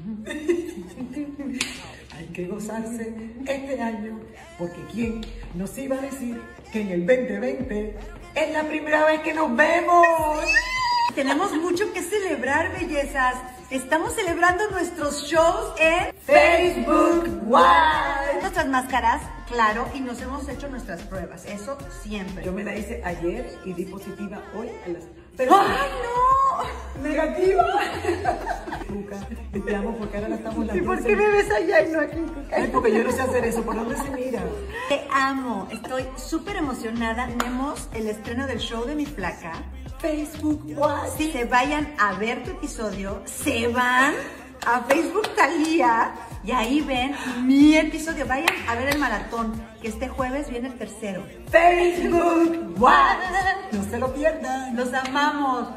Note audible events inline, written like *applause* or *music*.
*laughs* Hay que gozarse este año, porque ¿quién nos iba a decir que en el 2020 es la primera vez que nos vemos? Tenemos mucho que celebrar, bellezas. Estamos celebrando nuestros shows en Facebook Live. nuestras máscaras, claro, y nos hemos hecho nuestras pruebas. Eso siempre. Yo me la hice ayer y di positiva hoy a las... Pero ¡Ay, no! Cuca, te amo porque ahora la estamos ¿Y por qué me ves allá y no aquí? Ay, porque yo no sé hacer eso. ¿Por dónde se mira? Te amo. Estoy súper emocionada. Tenemos el estreno del show de mi flaca. Facebook Live. Si se vayan a ver tu episodio, se van a Facebook Talía y ahí ven mi episodio. Vayan a ver el maratón, que este jueves viene el tercero. Facebook Live. *laughs* No se lo pierdan. Los amamos.